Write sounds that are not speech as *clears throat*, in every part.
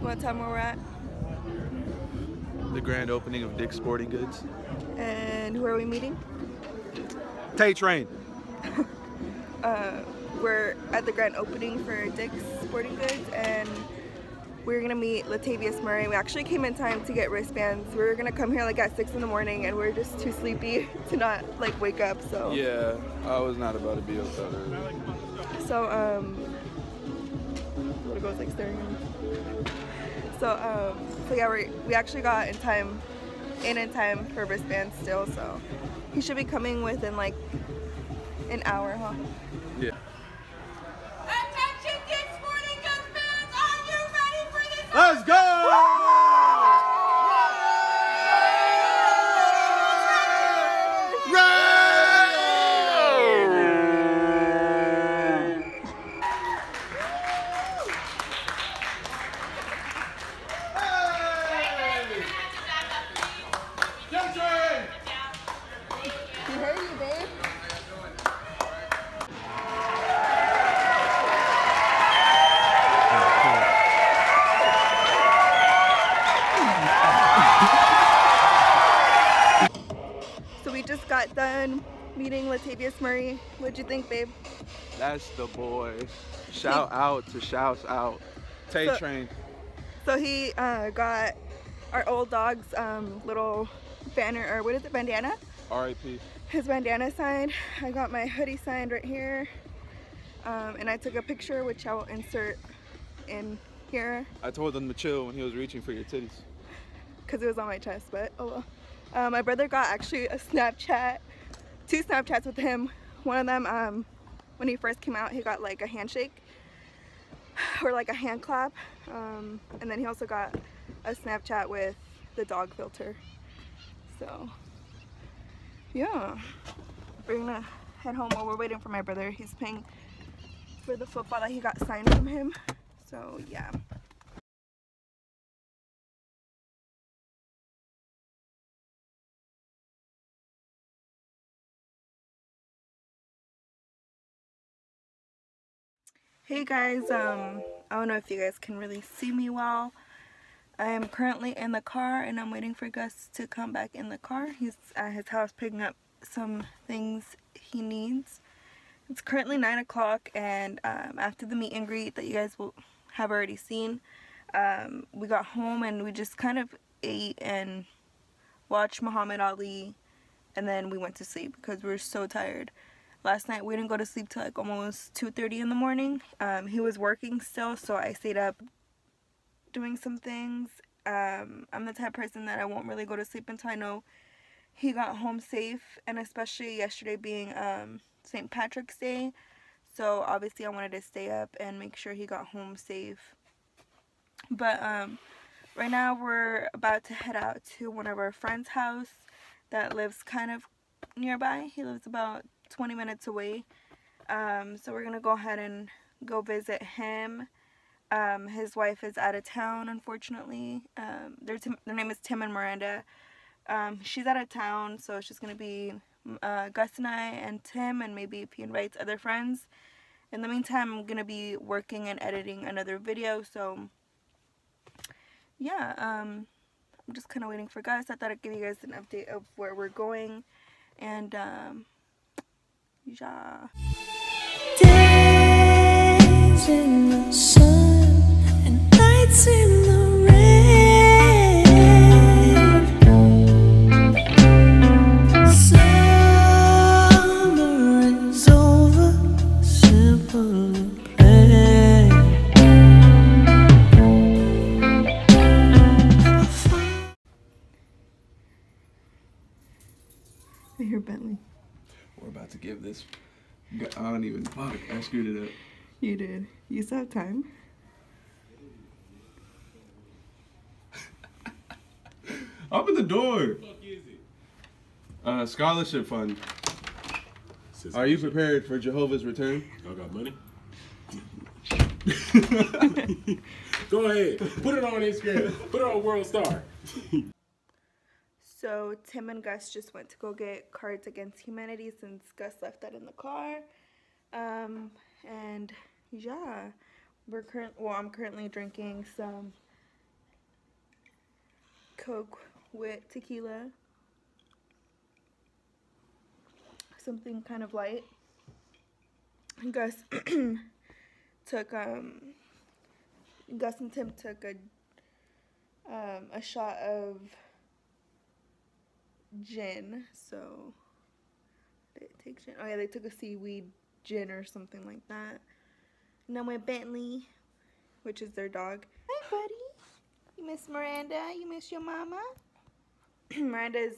You want to tell them where we're at? The grand opening of Dick's Sporting Goods. And who are we meeting? Tay Train. *laughs* uh, we're at the grand opening for Dick's Sporting Goods and we're gonna meet Latavius Murray. We actually came in time to get wristbands. We were gonna come here like at six in the morning and we are just too sleepy *laughs* to not like wake up, so. Yeah, I was not about to be up that early. So, um, what goes like staring at me. So, um, so yeah, we we actually got in time, in in time for wristbands still, so he should be coming within like an hour, huh? Yeah. Attention, Dick's Sporting Goods fans, are you ready for this? Let's go! Got done meeting Latavius Murray. What'd you think, babe? That's the boy. Shout out to shouts out. Tay So- Train. So he uh, got our old dog's um, little banner, or what is it, bandana? R.I.P. His bandana signed. I got my hoodie signed right here. Um, and I took a picture, which I will insert in here I told him to chill when he was reaching for your titties. because it was on my chest, but oh well. Uh, my brother got actually a Snapchat, two Snapchats with him. One of them, um, when he first came out, he got like a handshake *sighs* or like a hand clap. Um, and then he also got a Snapchat with the dog filter. So, yeah. We're gonna head home while we're waiting for my brother. He's paying for the football that he got signed from him. So, yeah. Hey guys, um, I don't know if you guys can really see me well. I am currently in the car and I'm waiting for Gus to come back in the car. He's at his house picking up some things he needs. It's currently 9 o'clock and um, after the meet and greet that you guys will have already seen, um, we got home and we just kind of ate and watched Muhammad Ali and then we went to sleep because we were so tired last night we didn't go to sleep till like almost 2.30 in the morning. Um, he was working still so I stayed up doing some things. Um, I'm the type of person that I won't really go to sleep until I know he got home safe and especially yesterday being um, St. Patrick's Day. So obviously I wanted to stay up and make sure he got home safe. But um, right now we're about to head out to one of our friends house that lives kind of nearby. He lives about 20 minutes away. Um, so we're gonna go ahead and go visit him. Um, his wife is out of town, unfortunately. Um, their, their name is Tim and Miranda. Um, she's out of town, so it's just gonna be uh, Gus and I and Tim, and maybe if he invites other friends. In the meantime, I'm gonna be working and editing another video, so yeah, um, I'm just kind of waiting for Gus. I thought I'd give you guys an update of where we're going, and um, yeah. Days in the sun and nights in the We're about to give this. I don't even. Fuck, I screwed it up. You did. You still have time. *laughs* Open the door. Uh, scholarship fund. Are you prepared for Jehovah's return? Y'all got money? *laughs* Go ahead. Put it on Instagram. Put it on World Star. *laughs* So Tim and Gus just went to go get Cards Against Humanity since Gus left that in the car. Um, and yeah, we're current. Well, I'm currently drinking some Coke with tequila. Something kind of light. And Gus *clears throat* took um Gus and Tim took a um, a shot of gin. So they take gin. Oh yeah, they took a seaweed gin or something like that. And then with Bentley, which is their dog. Hi, buddy. You miss Miranda? You miss your mama? *clears throat* Miranda's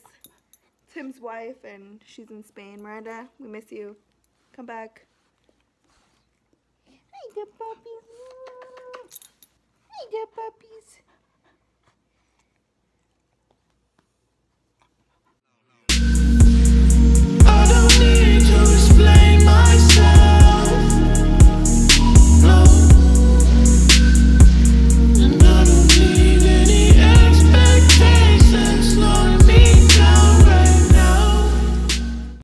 Tim's wife, and she's in Spain. Miranda, we miss you. Come back. Hi, good puppies. Hi, good puppies.